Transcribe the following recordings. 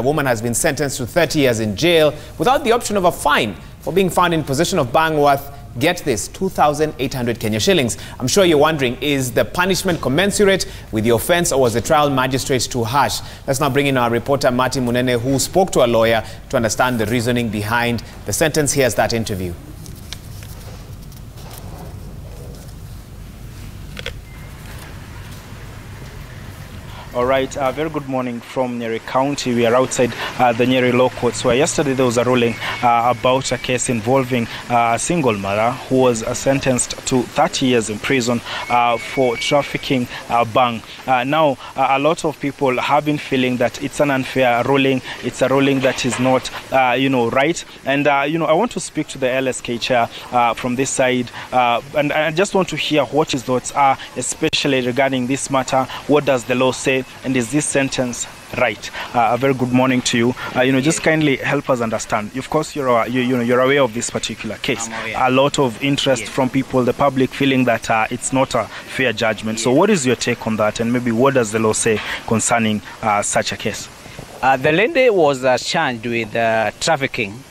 A woman has been sentenced to 30 years in jail without the option of a fine for being found in possession of bhang worth, get this, 2,800 Kenya shillings. I'm sure you're wondering, is the punishment commensurate with the offense or was the trial magistrate too harsh? Let's now bring in our reporter Martin Munene who spoke to a lawyer to understand the reasoning behind the sentence. Here's that interview. All right, uh, very good morning from Nyeri County. We are outside uh, the Nyeri Law Courts where yesterday there was a ruling uh, about a case involving uh, a single mother who was uh, sentenced to 30 years in prison uh, for trafficking bhang. now, a lot of people have been feeling that it's an unfair ruling. It's a ruling that is not, you know, right. And, you know, I want to speak to the LSK chair from this side and I just want to hear what his thoughts are, especially regarding this matter. What does the law say? And is this sentence right? Uh, a very good morning to you. Uh, you know, just kindly help us understand. Of course, you're uh, you, you, know you're aware of this particular case. A lot of interest yes. from people, the public, feeling that uh, it's not a fair judgment. Yes. So, what is your take on that? And maybe what does the law say concerning uh, such a case? Uh, the lady was charged with trafficking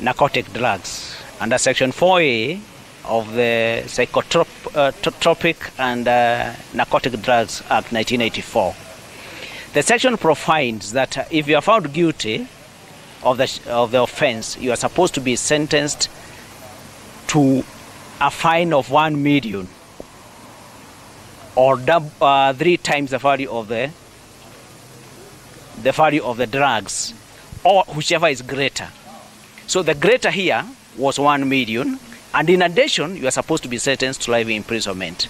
narcotic drugs under Section 4A of the Psychotropic uh, and uh, Narcotic Drugs Act 1984. The section provides that uh, if you are found guilty of the, of the offense, you are supposed to be sentenced to a fine of one million or uh, three times the value of the the value of the drugs or whichever is greater. So the greater here was one million and in addition, you are supposed to be sentenced to life imprisonment.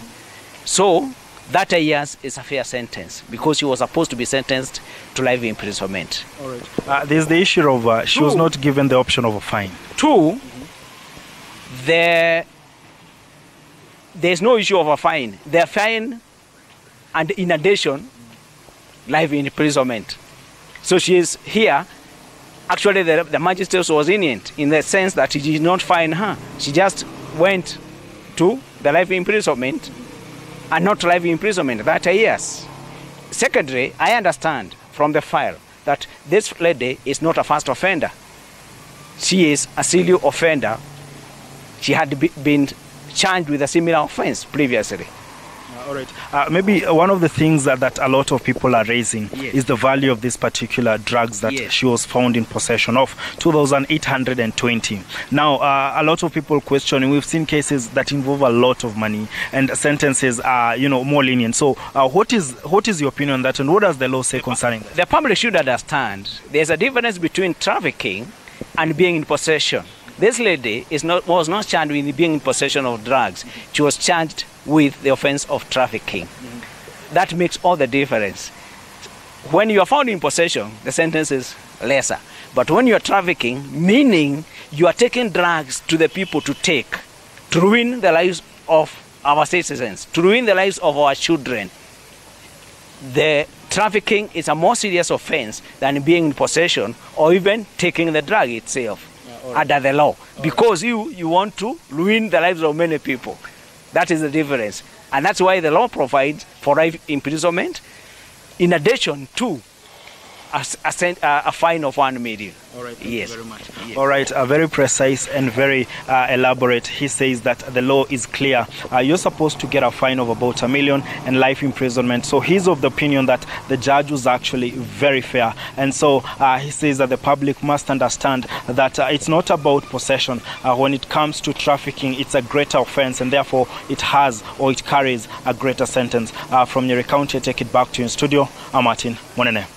So, that years is a fair sentence because she was supposed to be sentenced to life imprisonment. All right. Uh, there's the issue of uh, she Two. was not given the option of a fine. 2 mm-hmm. there, there's no issue of a fine. The fine, and in addition, life imprisonment. So she is here Actually, the, the magistrate was lenient in the sense that he did not fine her. She just went to the life imprisonment and not life imprisonment. That years. Secondly, I understand from the file that this lady is not a first offender. She is a serial offender. She had be, been charged with a similar offense previously. All right. Uh, maybe one of the things that, that a lot of people are raising yes. is the value of these particular drugs that yes. she was found in possession of 2,820. Now, uh, a lot of people questioning. We've seen cases that involve a lot of money and sentences are, you know, more lenient. So, uh, what is what is your opinion on that, and what does the law say concerning that? The public should understand there's a difference between trafficking and being in possession. This lady is not, was not charged with being in possession of drugs. She was charged with the offense of trafficking. That makes all the difference. When you are found in possession, the sentence is lesser. But when you are trafficking, meaning you are taking drugs to the people to take, to ruin the lives of our citizens, to ruin the lives of our children, the trafficking is a more serious offense than being in possession or even taking the drug itself under the law because you, you want to ruin the lives of many people. That is the difference. And that's why the law provides for life imprisonment in addition to a, a, a, fine of one million. All right, yes. very much. Yes. All right, uh, very precise and very uh, elaborate. He says that the law is clear. Uh, you're supposed to get a fine of about a million and life imprisonment. So he's of the opinion that the judge was actually very fair. And so uh, he says that the public must understand that uh, it's not about possession. Uh, when it comes to trafficking, it's a greater offense and therefore it has or it carries a greater sentence. from Nyeri County, I take it back to you in studio. I'm Martin Munene.